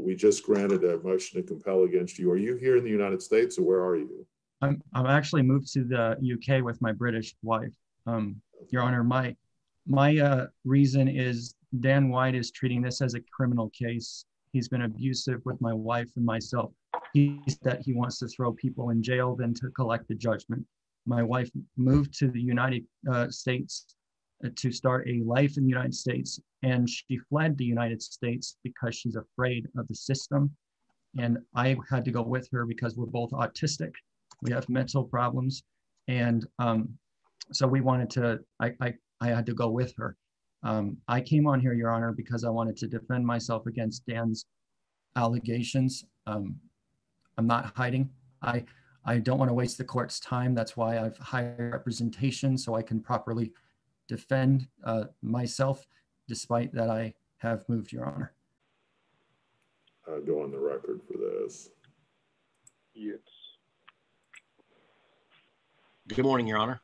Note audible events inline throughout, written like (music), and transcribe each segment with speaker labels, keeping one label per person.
Speaker 1: but we just granted a motion to compel against you. Are you here in the United States or where are you?
Speaker 2: I'm, I'm actually moved to the UK with my British wife. Um, Your Honor, my, my uh, reason is Dan White is treating this as a criminal case. He's been abusive with my wife and myself. He's that he wants to throw people in jail than to collect the judgment. My wife moved to the United uh, States to start a life in the United States, and she fled the United States because she's afraid of the system. And I had to go with her because we're both autistic. We have mental problems, and um, so we wanted to. I, I I had to go with her. Um, I came on here, Your Honor, because I wanted to defend myself against Dan's allegations. Um, I'm not hiding. I I don't want to waste the court's time. That's why I've hired representation so I can properly defend uh, myself, despite that I have moved, Your Honor.
Speaker 1: Uh, go on the record for this.
Speaker 3: Yes.
Speaker 4: Good morning, Your Honor.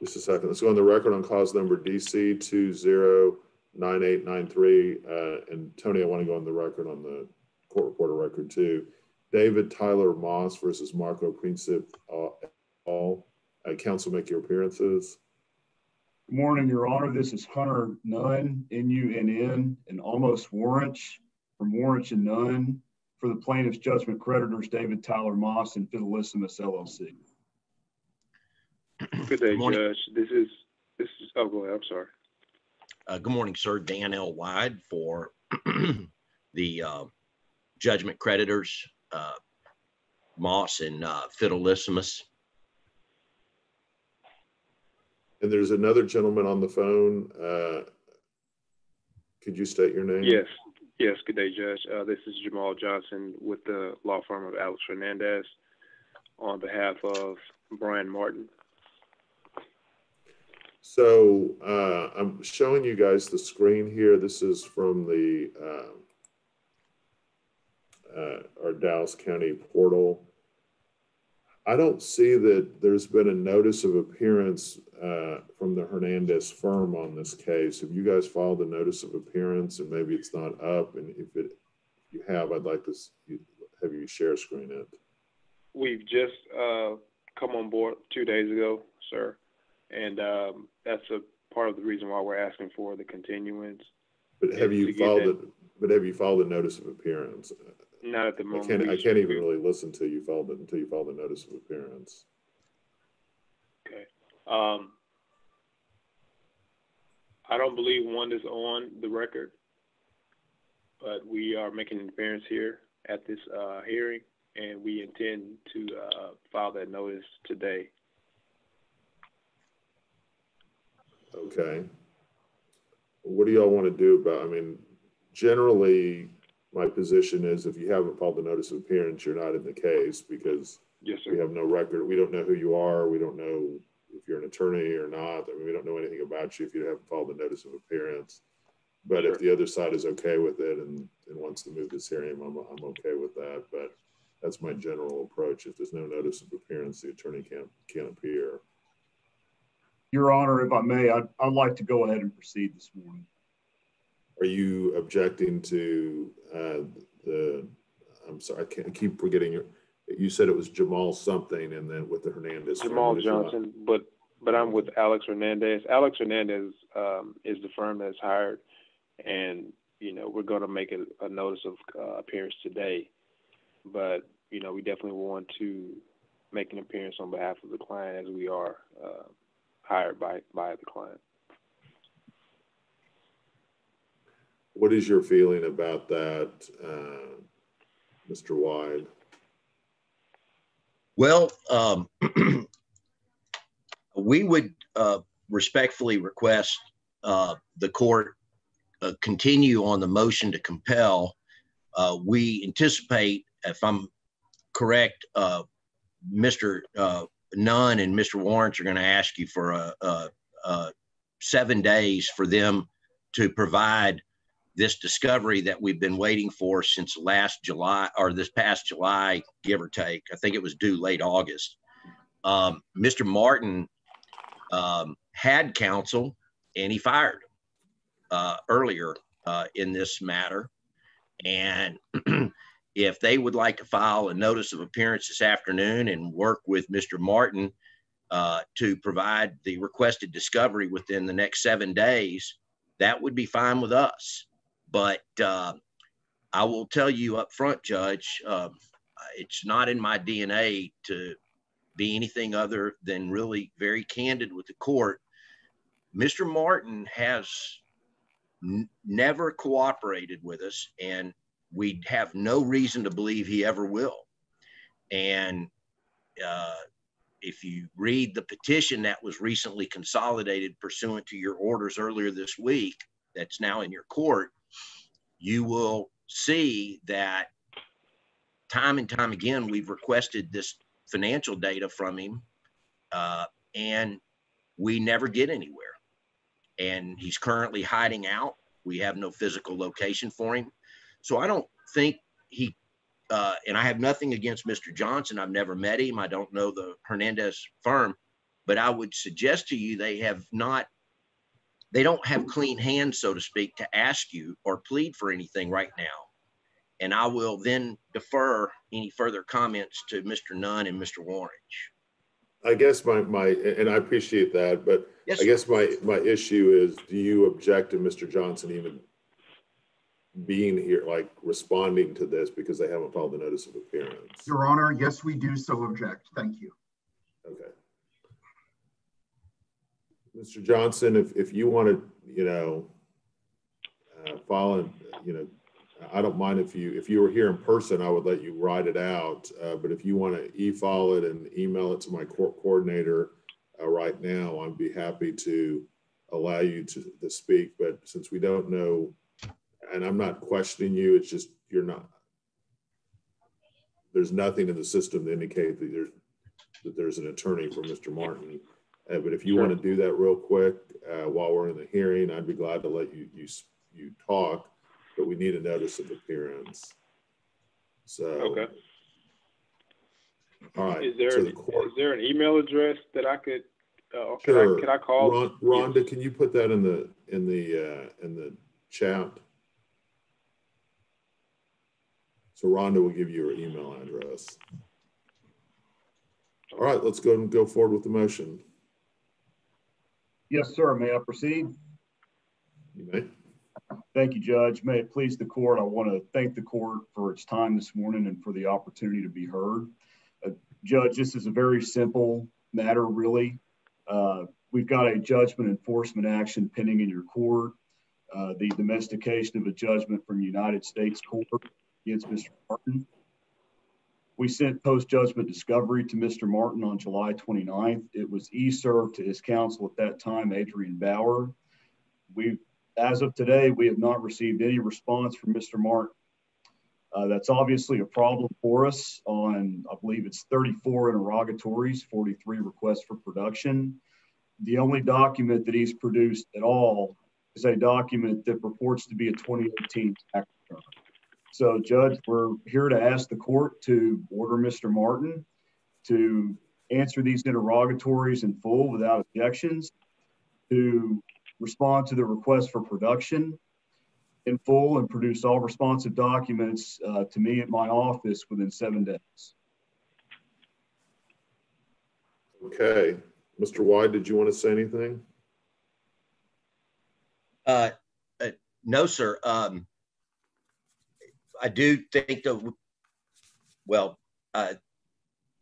Speaker 1: Just a second. Let's go on the record on cause number DC two zero nine eight nine three. Uh, and Tony, I want to go on the record on the court reporter record too. David Tyler Moss versus Marco Princip uh, all. Uh, counsel make your appearances.
Speaker 5: Good morning, Your Honor. This is Hunter Nunn, N-U-N-N, and almost Warrants from Warrants and Nunn for the plaintiff's judgment creditors, David Tyler Moss and Fidelisimus LLC.
Speaker 3: Good day,
Speaker 4: Good.
Speaker 3: Judge. This is, this is, oh, go ahead. I'm sorry.
Speaker 4: Uh, good morning, sir. Dan L. Wyde for (clears throat) the uh, judgment creditors, uh, Moss and uh, Fidelisimus.
Speaker 1: And there's another gentleman on the phone. Uh, could you state your name?
Speaker 3: Yes, yes. Good day, Judge. Uh, this is Jamal Johnson with the law firm of Alex Fernandez on behalf of Brian Martin.
Speaker 1: So uh, I'm showing you guys the screen here. This is from the uh, uh, our Dallas County portal. I don't see that there's been a notice of appearance uh, from the Hernandez firm on this case. Have you guys filed a notice of appearance and maybe it's not up? And if it if you have, I'd like to have you share screen it.
Speaker 3: We've just uh, come on board two days ago, sir, and um, that's a part of the reason why we're asking for the continuance.
Speaker 1: But have you filed it? But have you filed a notice of appearance?
Speaker 3: Not at the
Speaker 1: I
Speaker 3: moment.
Speaker 1: can't. I can't even really listen to you filed it until you file the notice of appearance.
Speaker 3: Okay. Um, I don't believe one is on the record, but we are making an appearance here at this uh, hearing, and we intend to uh, file that notice today.
Speaker 1: Okay. What do y'all want to do about, I mean, generally, my position is if you haven't filed a notice of appearance, you're not in the case because
Speaker 3: Yes,
Speaker 1: we have no record. We don't know who you are. We don't know if you're an attorney or not. I mean, we don't know anything about you if you haven't filed a notice of appearance. But if the other side is okay with it and, and wants to move this hearing, I'm, I'm okay with that. But that's my general approach. If there's no notice of appearance, the attorney can't, can't appear.
Speaker 5: Your Honor, if I may, I'd, I'd like to go ahead and proceed this morning.
Speaker 1: Are you objecting to uh, the, I'm sorry, I can't, I keep forgetting your, you said it was Jamal something and then with the Hernandez.
Speaker 3: Jamal
Speaker 1: what is your-
Speaker 3: Johnson, but but I'm with Alex Hernandez. Alex Hernandez um, is the firm that's hired, and you know we're going to make a, a notice of uh, appearance today, but you know we definitely want to make an appearance on behalf of the client as we are uh, hired by by the client.
Speaker 1: What is your feeling about that, uh, Mr. Wide?
Speaker 4: Well, um, (clears throat) we would uh, respectfully request uh, the court uh, continue on the motion to compel. Uh, we anticipate, if I'm correct, uh, Mr. Nunn and Mr. Warrants are going to ask you for seven days for them to provide this discovery that we've been waiting for since last July or this past July, give or take. I think it was due late August. Um, Mr. Martin um, had counsel and he fired uh, earlier uh, in this matter. And (clears throat) if they would like to file a notice of appearance this afternoon and work with Mr. Martin uh, to provide the requested discovery within the next seven days, that would be fine with us. But uh, I will tell you up front, Judge, uh, it's not in my DNA to be anything other than really very candid with the court. Mr. Martin has n- never cooperated with us, and we have no reason to believe he ever will. And uh, if you read the petition that was recently consolidated pursuant to your orders earlier this week, that's now in your court, you will see that time and time again, we've requested this financial data from him, uh, and we never get anywhere. And he's currently hiding out. We have no physical location for him. So I don't think he, uh, and I have nothing against Mr. Johnson. I've never met him. I don't know the Hernandez firm, but I would suggest to you they have not, they don't have clean hands, so to speak, to ask you or plead for anything right now. And I will then defer any further comments to Mr. Nunn and Mr. Warren.
Speaker 1: I guess my, my, and I appreciate that, but
Speaker 4: Yes,
Speaker 1: I guess my, my issue is, do you object to Mr. Johnson even being here, like responding to this because they haven't filed the notice of appearance?
Speaker 6: Your Honor, yes, we do so object. Thank you.
Speaker 1: Okay. Mr. Johnson, if, if you want to, you know, uh, it, you know, I don't mind if you, if you were here in person, I would let you write it out. Uh, but if you want to e-file it and email it to my court coordinator uh, right now, I'd be happy to allow you to, to speak. But since we don't know, and I'm not questioning you, it's just, you're not, there's nothing in the system to indicate that there's, that there's an attorney for Mr. Martin. Uh, but if you want to do that real quick, uh, while we're in the hearing, I'd be glad to let you, you, you talk, but we need a notice of appearance. So.
Speaker 3: Okay.
Speaker 1: All right.
Speaker 3: Is there,
Speaker 1: the court-
Speaker 3: is there an email address that I could, uh, or can
Speaker 1: Sure.
Speaker 3: I, can I call?
Speaker 1: Ron- Rhonda, can you put that in the, in the, uh, in the chat? So Rhonda will give you her email address. All right, let's go and go forward with the motion.
Speaker 5: Yes, sir. May I proceed?
Speaker 1: You may.
Speaker 5: Thank you, Judge. May it please the court, I want to thank the court for its time this morning and for the opportunity to be heard. Uh, Judge, this is a very simple matter, really. Uh, We've got a judgment enforcement action pending in your court. uh, The domestication of a judgment from United States Court against Mr. Martin. We sent post-judgment discovery to Mr. Martin on July 29th. It was e-served to his counsel at that time, Adrian Bauer. We as of today, we have not received any response from Mr. Martin. Uh, that's obviously a problem for us on, I believe it's 34 interrogatories, 43 requests for production. The only document that he's produced at all is a document that purports to be a 2018 tax return. So Judge, we're here to ask the court to order Mr. Martin to answer these interrogatories in full without objections, to respond to the request for production in full and produce all responsive documents uh, to me at my office within seven days.
Speaker 1: Okay, Mr. Wyde, did you want to say anything?
Speaker 4: Uh, uh, no, sir. Um, I do think of, well, uh,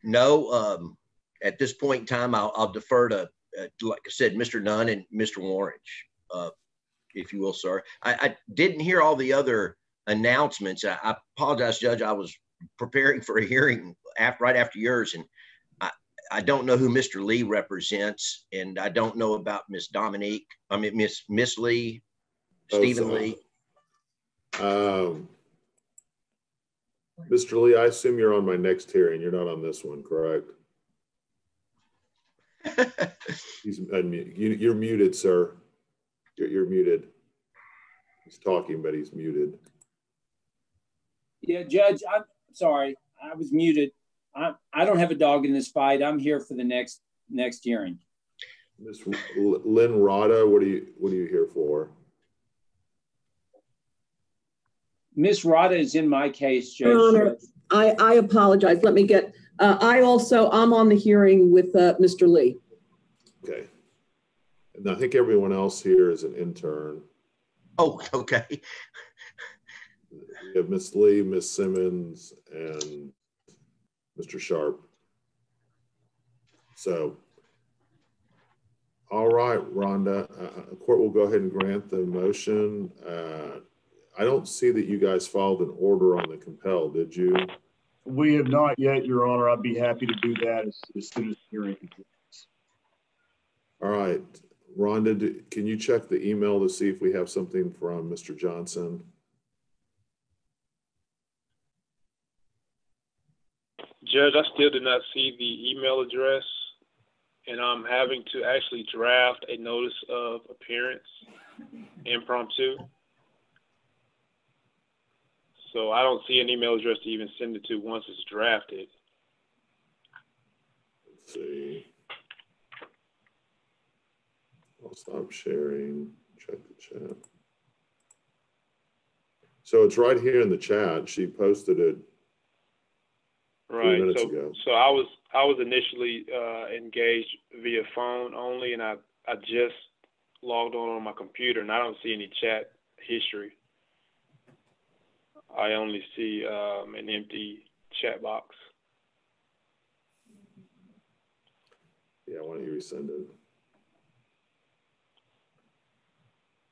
Speaker 4: no, um, at this point in time, I'll, I'll defer to, uh, like I said, Mr. Nunn and Mr. Orange, uh, if you will, sir. I, I didn't hear all the other announcements. I, I apologize, Judge. I was preparing for a hearing after, right after yours, and I, I don't know who Mr. Lee represents, and I don't know about Miss Dominique. I mean, Miss Miss Lee,
Speaker 1: Oh,
Speaker 4: Stephen
Speaker 1: so-
Speaker 4: Lee.
Speaker 1: Um, Mr. Lee, I assume you're on my next hearing. You're not on this one, correct? (laughs) He's unmuted. You, you're muted, sir. You're, you're muted. He's talking, but he's muted.
Speaker 7: Yeah, Judge, I'm sorry, I was muted. I, I don't have a dog in this fight. I'm here for the next, next hearing.
Speaker 1: Miss Lynn Rada, what are you, what are you here for?
Speaker 7: Miss Rada is in my case, Judge.
Speaker 8: Your Honor, I, I apologize. Let me get, uh, I also, I'm on the hearing with, uh, Mr. Lee.
Speaker 1: Okay. And I think everyone else here is an intern.
Speaker 4: Oh, okay.
Speaker 1: We have Miss Lee, Miss Simmons, and Mr. Sharp. So, all right, Rhonda, uh, uh, court will go ahead and grant the motion. Uh, I don't see that you guys filed an order on the compel, did you?
Speaker 5: We have not yet, Your Honor. I'd be happy to do that as, as soon as the hearing concludes.
Speaker 1: All right, Rhonda, do- can you check the email to see if we have something from Mr. Johnson?
Speaker 3: Judge, I still did not see the email address, and I'm having to actually draft a notice of appearance impromptu. So I don't see an email address to even send it to once it's drafted.
Speaker 1: Let's see. I'll stop sharing, check the chat. So it's right here in the chat. She posted it.
Speaker 3: Right. So,
Speaker 1: ago.
Speaker 3: so I was I was initially uh, engaged via phone only, and I I just logged on on my computer, and I don't see any chat history. I only see um, an empty chat box.
Speaker 1: Yeah, why don't you resend it?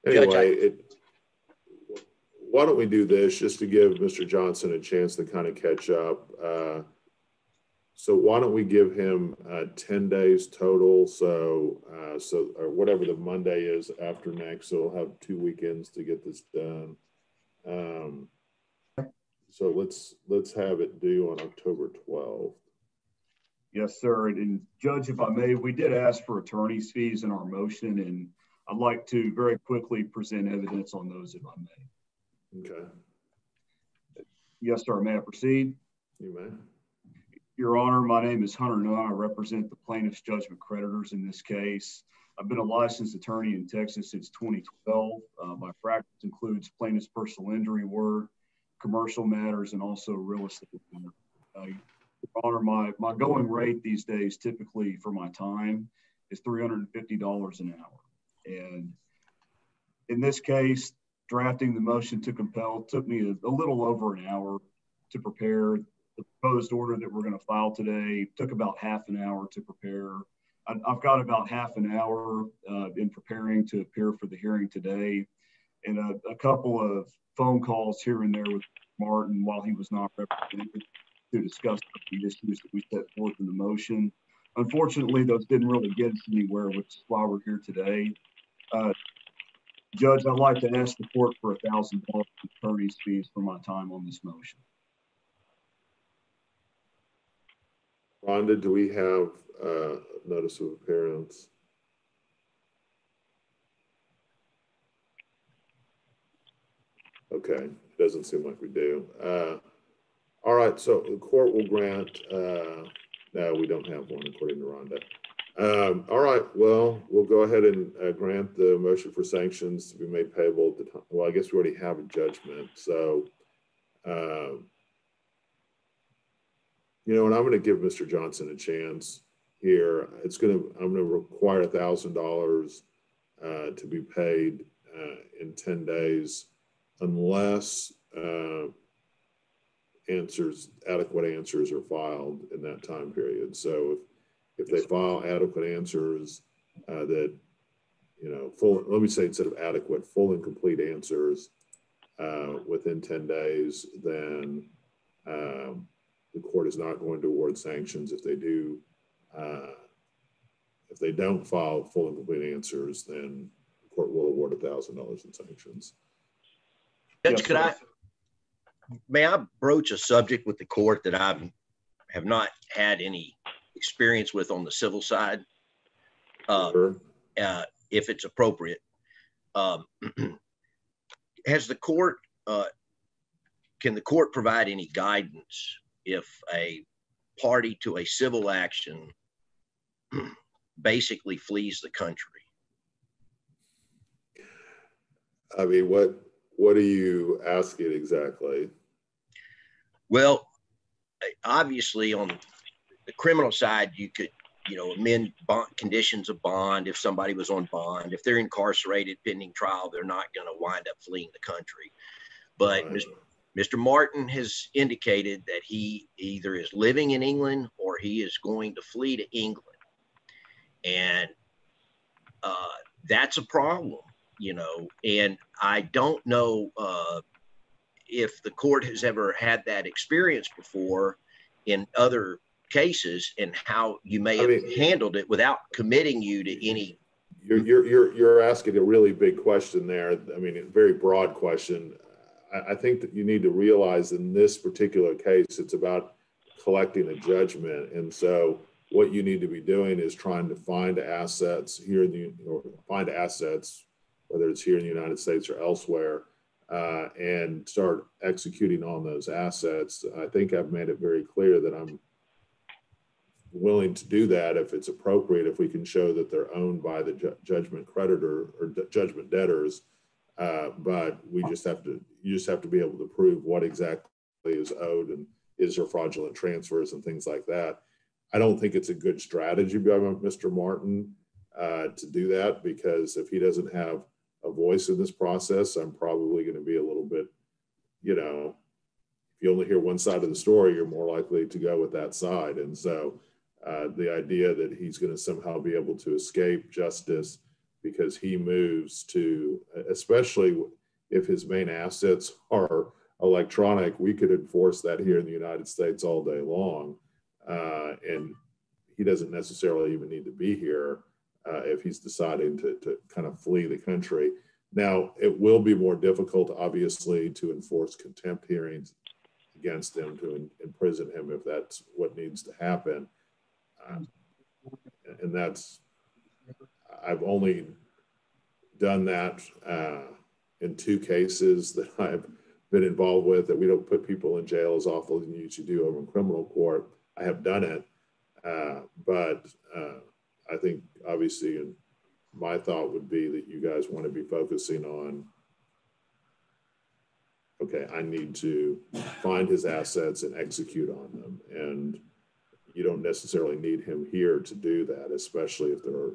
Speaker 1: Anyway, it, why don't we do this just to give Mr. Johnson a chance to kind of catch up? Uh, So why don't we give him uh, 10 days total? So, uh, so, or whatever the Monday is after next, so he'll have two weekends to get this done. Um, So let's, let's have it due on October 12th.
Speaker 5: Yes, sir. And- And Judge, if I may, we did ask for attorney's fees in our motion, and I'd like to very quickly present evidence on those if I may.
Speaker 1: Okay,
Speaker 5: Yes, sir. May I proceed?
Speaker 1: you may.
Speaker 5: Your Honor, my name is Hunter Nunn. I represent the plaintiff's judgment creditors in this case. I've been a licensed attorney in Texas since 2012. Uh, my practice includes plaintiff's personal injury work, commercial matters, and also real estate. Uh, Honor, my, my going rate these days typically for my time is $350 an hour. And in this case, drafting the motion to compel took me a, a little over an hour to prepare the proposed order that we're going to file today took about half an hour to prepare. I- I've got about half an hour uh, in preparing to appear for the hearing today and a, a couple of phone calls here and there with Martin while he was not represented to discuss the issues that we set forth in the motion. Unfortunately, those didn't really get us anywhere, which is why we're here today. Uh, Judge, I'd like to ask the court for a thousand dollars attorney's fees for my time on this motion.
Speaker 1: Rhonda, do we have uh, notice of appearance? Okay, doesn't seem like we do. Uh, All right, so the court will grant, uh, no, we don't have one according to Rhonda. Um, All right, well, we'll go ahead and uh, grant the motion for sanctions to be made payable at the time. Well, I guess we already have a judgment, so um, you know, and I'm going to give Mr. Johnson a chance here. It's going to, I'm going to require a thousand dollars uh, to be paid uh, in 10 days unless uh, answers, adequate answers are filed in that time period. So if, if they file adequate answers uh, that, you know, full, let me say instead of adequate, full and complete answers uh, within 10 days, then um, the court is not going to award sanctions if they do. Uh, if they don't file full and complete answers, then the court will award a thousand dollars in sanctions.
Speaker 4: Judge,
Speaker 5: Yes,
Speaker 4: could I, may I broach a subject with the court that I have not had any experience with on the civil side? Uh,
Speaker 1: Sure.
Speaker 4: uh, if it's appropriate. Um, (clears throat) has the court, uh, can the court provide any guidance if a party to a civil action (clears throat) basically flees the country?
Speaker 1: I mean, what, what are you asking exactly?
Speaker 4: Well, obviously on the criminal side, you could, you know, amend bond conditions of bond if somebody was on bond. If they're incarcerated pending trial, they're not going to wind up fleeing the country. But
Speaker 1: Right.
Speaker 4: Mr. Martin has indicated that he either is living in England or he is going to flee to England. And uh, that's a problem, you know. And I don't know uh, if the court has ever had that experience before in other cases and how you may
Speaker 1: I
Speaker 4: have
Speaker 1: mean-
Speaker 4: handled it without committing you to any.
Speaker 1: You're, you're, you're, you're asking a really big question there. I mean, a very broad question. I, I think that you need to realize in this particular case, it's about collecting a judgment. And so what you need to be doing is trying to find assets here in the, or find assets, whether it's here in the United States or elsewhere, uh, and start executing on those assets. I think I've made it very clear that I'm willing to do that if it's appropriate, if we can show that they're owned by the ju- judgment creditor or d- judgment debtors. Uh, but we just have to, you just have to be able to prove what exactly is owed and is there fraudulent transfers and things like that. I don't think it's a good strategy by Mr. Martin uh, to do that because if he doesn't have a voice in this process, I'm probably going to be a little bit, you know, if you only hear one side of the story, you're more likely to go with that side. And so uh, the idea that he's going to somehow be able to escape justice because he moves to, especially if his main assets are electronic, we could enforce that here in the United States all day long. Uh, and he doesn't necessarily even need to be here uh, if he's deciding to, to kind of flee the country. Now, it will be more difficult, obviously, to enforce contempt hearings against him, to in- imprison him if that's what needs to happen. Uh, and that's, I've only done that uh, in two cases that (laughs) I've been involved with that we don't put people in jail as often as you usually do over in criminal court. I have done it, uh, but uh, I think obviously, and my thought would be that you guys want to be focusing on. Okay, I need to find his assets and execute on them, and you don't necessarily need him here to do that, especially if there are,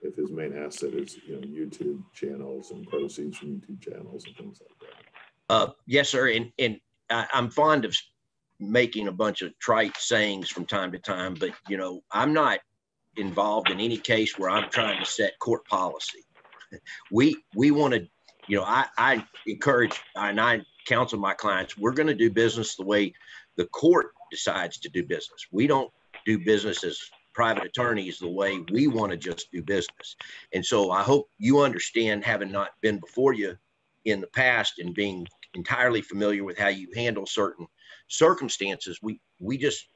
Speaker 1: if his main asset is you know YouTube channels and proceeds from YouTube channels and things like that.
Speaker 4: Uh, yes, sir. And, and I'm fond of making a bunch of trite sayings from time to time, but you know, I'm not involved in any case where I'm trying to set court policy. (laughs) We, we want to, you know, I, I encourage and I counsel my clients, we're going to do business the way the court decides to do business. We don't do business as private attorneys the way we want to just do business. And so I hope you understand, having not been before you in the past and being entirely familiar with how you handle certain circumstances, we we just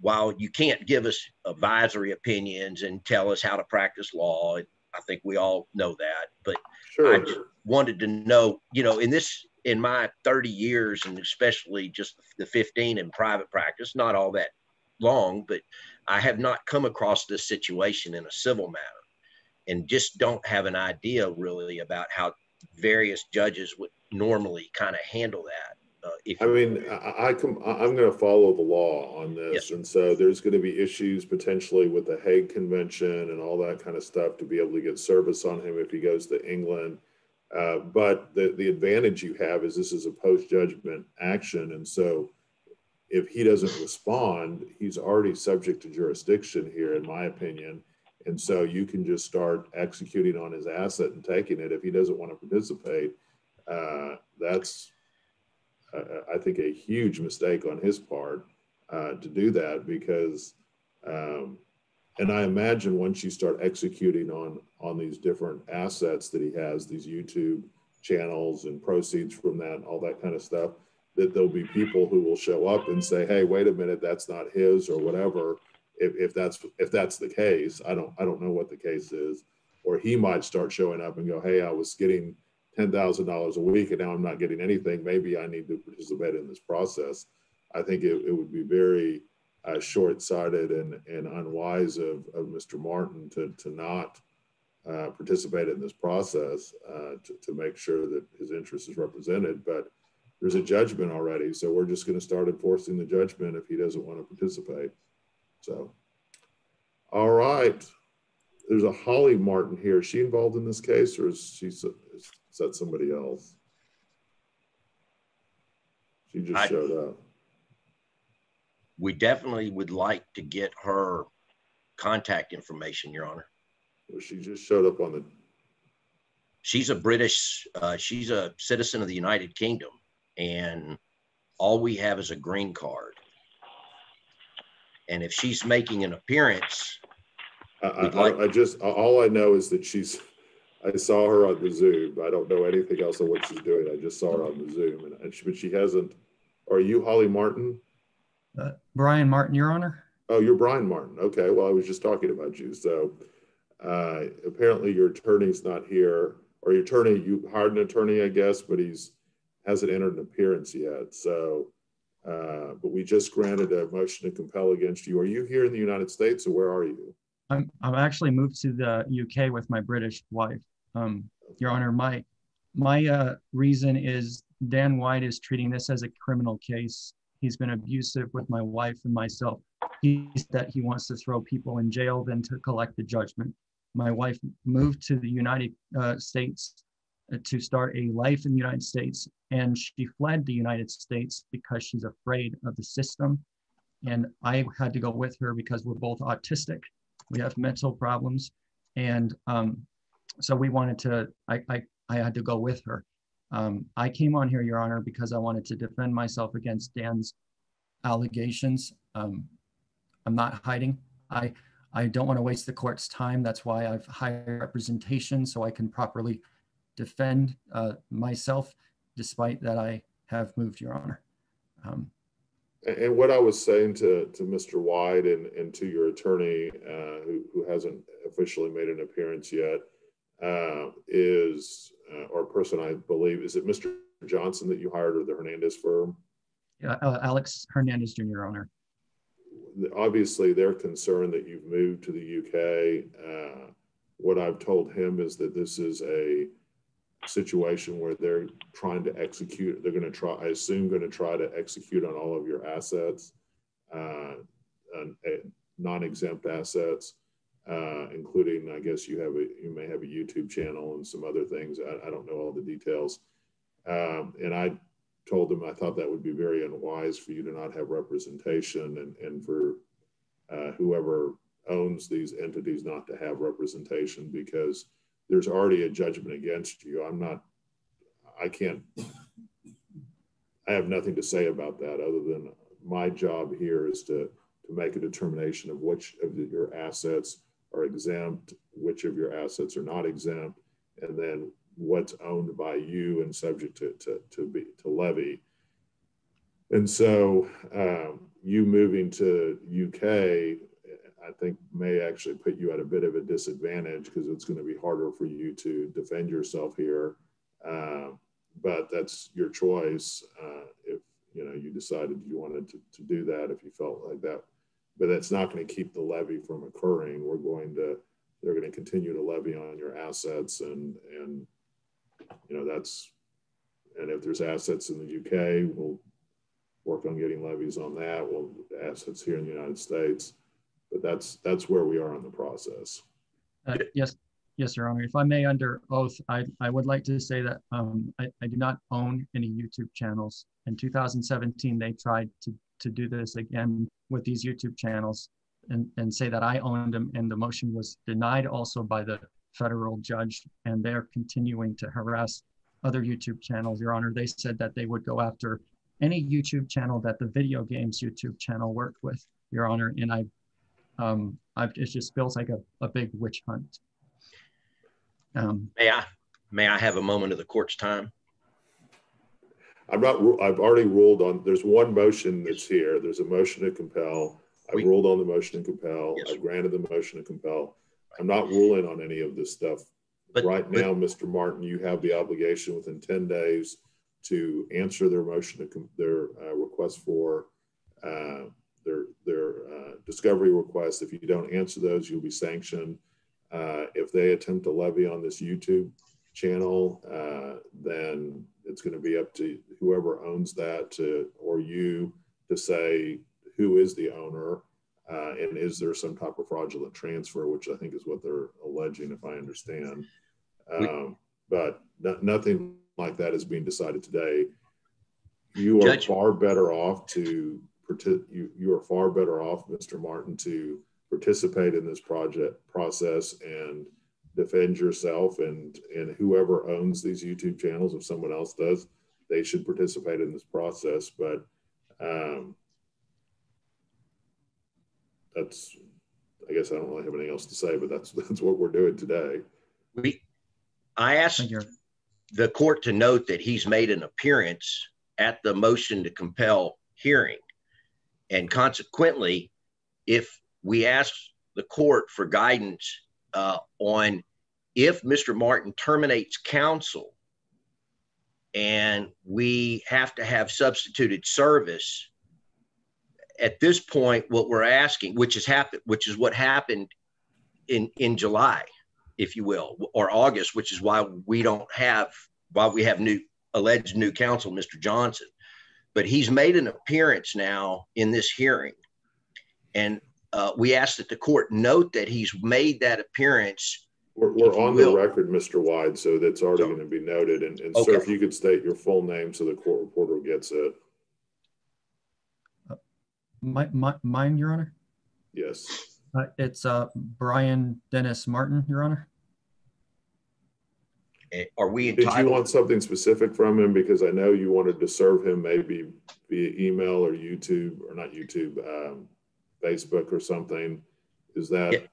Speaker 4: while you can't give us advisory opinions and tell us how to practice law, I think we all know that. But
Speaker 1: Sure.
Speaker 4: I just wanted to know, you know, in this in my 30 years and especially just the 15 in private practice, not all that long, but I have not come across this situation in a civil matter and just don't have an idea really about how various judges would normally kind of handle that. Uh,
Speaker 1: I mean, I, I come, I- I'm going to follow the law on this.
Speaker 4: Yes.
Speaker 1: And so there's going to be issues potentially with the Hague Convention and all that kind of stuff to be able to get service on him if he goes to England. Uh, but the, the advantage you have is this is a post-judgment action. And so if he doesn't respond, he's already subject to jurisdiction here, in my opinion. And so you can just start executing on his asset and taking it. If he doesn't want to participate, uh, that's, I think, a huge mistake on his part uh, to do that because, um, and I imagine once you start executing on on these different assets that he has, these YouTube channels and proceeds from that, all that kind of stuff, that there'll be people who will show up and say, "Hey, wait a minute, that's not his," or whatever. If, if that's if that's the case, I don't I don't know what the case is, or he might start showing up and go, "Hey, I was getting." Ten thousand dollars a week and now I'm not getting anything. Maybe I need to participate in this process. I think it, it would be very uh, short-sighted and, and unwise of, of Mr. Martin to, to not uh, participate in this process uh, to, to make sure that his interest is represented. But there's a judgment already, so we're just going to start enforcing the judgment if he doesn't want to participate. So, all right. There's a Holly Martin here. Is she involved in this case, or is she is that somebody else? She just
Speaker 4: I-
Speaker 1: showed up.
Speaker 4: We definitely would like to get her contact information, Your Honor.
Speaker 1: Well, she just showed up on the.
Speaker 4: She's a British, uh, she's a citizen of the United Kingdom, and all we have is a green card. And if she's making an appearance,
Speaker 1: I, I,
Speaker 4: like-
Speaker 1: I just all I know is that she's. I saw her on the Zoom. I don't know anything else on what she's doing. I just saw her on the Zoom, and, and she, but she hasn't. Are you Holly Martin?
Speaker 2: Uh, Brian Martin, Your Honor.
Speaker 1: Oh, you're Brian Martin. Okay. Well, I was just talking about you. So uh, apparently your attorney's not here, or your attorney, you hired an attorney, I guess, but he's hasn't entered an appearance yet. So, uh, but we just granted a motion to compel against you. Are you here in the United States, or where are you?
Speaker 2: I'm I'm actually moved to the UK with my British wife. Um, Your Honor, my my uh, reason is Dan White is treating this as a criminal case. He's been abusive with my wife and myself. He's that he wants to throw people in jail than to collect the judgment. My wife moved to the United uh, States uh, to start a life in the United States, and she fled the United States because she's afraid of the system. And I had to go with her because we're both autistic we have mental problems and um, so we wanted to I, I i had to go with her. Um, i came on here your honor because i wanted to defend myself against dan's allegations. Um, i'm not hiding. I i don't want to waste the court's time. That's why i've hired representation so i can properly defend uh, myself despite that i have moved your honor. Um,
Speaker 1: And- what I was saying to, to Mr. White and, and to your attorney, uh, who, who hasn't officially made an appearance yet, uh, is, uh, or person I believe, is it Mr. Johnson that you hired or the Hernandez firm?
Speaker 2: yeah, uh, alex hernandez jr your honor
Speaker 1: Obviously, they're concerned that you've moved to the UK. Uh, what I've told him is that this is a situation where they're trying to execute, they're going to try, I assume, going to try to execute on all of your assets, uh, uh, non-exempt assets, uh, including, I guess you have a, you may have a YouTube channel and some other things. I, I don't know all the details. Um, and I told them I thought that would be very unwise for you to not have representation and, and for uh, whoever owns these entities not to have representation because there's already a judgment against you. I'm not, I can't, I have nothing to say about that other than my job here is to, to make a determination of which of your assets are exempt, which of your assets are not exempt, and then what's owned by you and subject to, to, to be, to levy. And so um, you moving to UK, I think may actually put you at a bit of a disadvantage because it's going to be harder for you to defend yourself here. Um, but that's your choice uh, if you know you decided you wanted to, to do that if you felt like that. But that's not going to keep the levy from occurring. We're going to they're going to continue to levy on your assets and and you know that's and if there's assets in the UK, we'll work on getting levies on that. We'll assets here in the United States, but that's that's where we are in the process.
Speaker 2: Uh, Yes, yes, Your Honor. If I may, under oath, I, I would like to say that um, I, I do not own any YouTube channels. In 2017, they tried to, to do this again with these YouTube channels and, and say that I owned them, and the motion was denied also by the federal judge, and they're continuing to harass other YouTube channels, Your Honor. They said that they would go after any YouTube channel that the video games YouTube channel worked with, Your Honor, and I um, I've, it just feels like a, a big witch hunt. Um,
Speaker 4: may I, may I have a moment of the court's time?
Speaker 1: I'm not. I've already ruled on. There's one motion that's here. There's a motion to compel. I
Speaker 4: We-
Speaker 1: ruled on the motion to compel.
Speaker 4: Yes,
Speaker 1: I granted the motion to compel. I'm not ruling on any of this stuff
Speaker 4: But
Speaker 1: right
Speaker 4: but-
Speaker 1: now, Mr. Martin. You have the obligation within 10 days to answer their motion to their uh, request for uh, their their uh, discovery request. If you don't answer those, you'll be sanctioned. Uh, if they attempt to levy on this YouTube channel, uh, then it's going to be up to whoever owns that to, or you to say who is the owner uh, and is there some type of fraudulent transfer, which I think is what they're alleging, if I understand. Um, but no, nothing like that is being decided today. You are
Speaker 4: Judge.
Speaker 1: far better off to you, you are far better off, Mr. Martin, to participate in this project process and defend yourself and and whoever owns these YouTube channels, if someone else does, they should participate in this process. But um, that's, I guess I don't really have anything else to say, but that's (laughs) that's what we're doing today.
Speaker 4: We, I asked the court to note that he's made an appearance at the motion to compel hearing. And consequently, if we ask the court for guidance uh, on if Mr. Martin terminates counsel and we have to have substituted service, at this point, what we're asking, which has happened, which is what happened in, in July, if you will, or August, which is why we don't have, why we have new, alleged new counsel, Mr. Johnson. But he's made an appearance now in this hearing. And uh, we ask that the court note that he's made that appearance.
Speaker 1: We're, we're
Speaker 4: If you
Speaker 1: on the record, Mr. Wyde, so that's already
Speaker 4: So-
Speaker 1: going to be noted. And, and sir, if you could state your full name so the court reporter gets it.
Speaker 2: My, my, mine, Your Honor?
Speaker 1: Yes.
Speaker 2: Uh, it's uh, Brian Dennis Martin, Your Honor.
Speaker 4: Eh, Are we
Speaker 1: Did you want something specific from him? Because I know you wanted to serve him maybe via email or YouTube, or not YouTube, um, Facebook or something. Is that?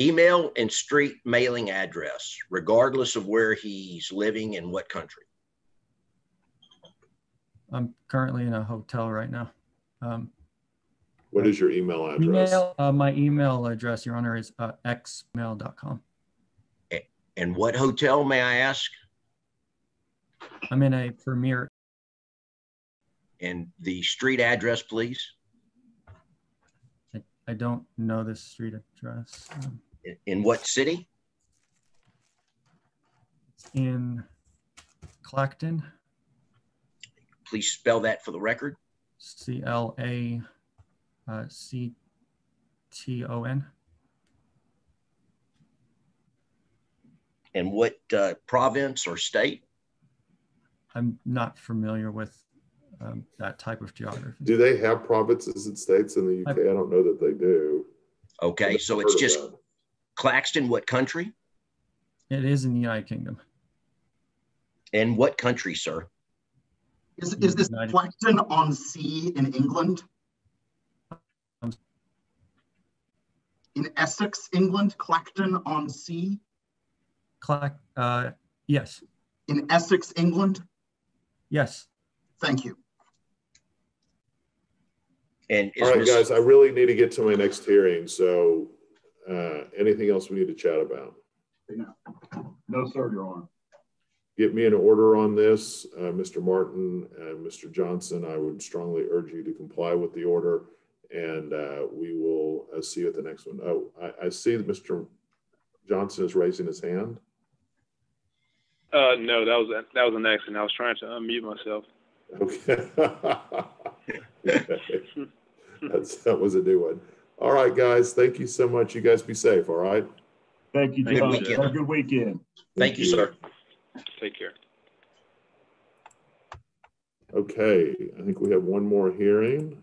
Speaker 4: Email and street mailing address, regardless of where he's living and what country.
Speaker 2: I'm currently in a hotel right now. Um,
Speaker 1: What is your email address?
Speaker 2: email, uh, my email address, Your Honor, is uh, xmail.com.
Speaker 4: And what hotel, may I ask?
Speaker 2: I'm in a premier,
Speaker 4: And the street address, please?
Speaker 2: I, don't know this street address. Um,
Speaker 4: In- In what city?
Speaker 2: it's in Clacton,
Speaker 4: Please spell that for the record.
Speaker 2: C L A uh, C T O N.
Speaker 4: And what uh, province or state?
Speaker 2: I'm not familiar with um, that type of geography.
Speaker 1: Do they have provinces and states in the UK? I don't know that they do.
Speaker 4: Okay, so it's just
Speaker 1: that.
Speaker 4: Clacton, what country?
Speaker 2: It is in the United Kingdom.
Speaker 4: And what country, sir?
Speaker 6: Is, is this
Speaker 2: United-
Speaker 6: Clacton on Sea in England?
Speaker 2: Um,
Speaker 6: In Essex, England, Clacton on Sea?
Speaker 2: Clack, uh, yes,
Speaker 6: In Essex, England?
Speaker 2: yes.
Speaker 6: Thank you.
Speaker 4: And
Speaker 1: All right,
Speaker 4: Miss-
Speaker 1: guys, I really need to get to my next hearing. So uh, anything else we need to chat about?
Speaker 5: No, sir, Your Honor.
Speaker 1: Get me an order on this, uh, Mr. Martin and Mr. Johnson. I would strongly urge you to comply with the order. And uh, we will uh, see you at the next one. Oh, I, I see that Mr. Johnson is raising his hand.
Speaker 3: Uh, no, that was that was an accident. I was trying to unmute myself.
Speaker 1: Okay. (laughs) Okay. (laughs) (laughs) That's, that was a new one. All right, guys, thank you so much. You guys be safe, all right?
Speaker 5: Thank you,
Speaker 3: Good
Speaker 4: weekend.
Speaker 5: Have a good weekend.
Speaker 4: Thank you, sir.
Speaker 3: Take care.
Speaker 1: Okay, I think we have one more hearing.